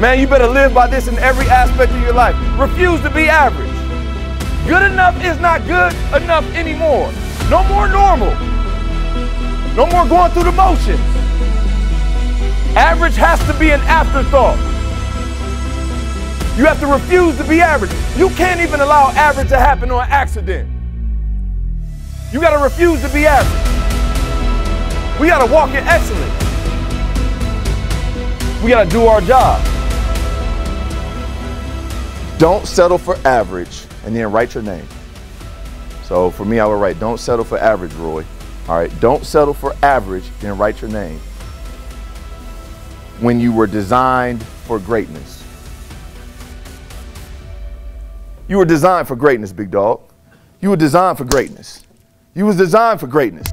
Man, you better live by this in every aspect of your life. Refuse to be average. Good enough is not good enough anymore. No more normal. No more going through the motions. Average has to be an afterthought. You have to refuse to be average. You can't even allow average to happen on accident. You got to refuse to be average. We got to walk in excellence. We got to do our job. Don't settle for average and then write your name. So for me, I would write, don't settle for average, Roy. All right, don't settle for average, then write your name. When you were designed for greatness. You were designed for greatness, big dog. You were designed for greatness. You was designed for greatness.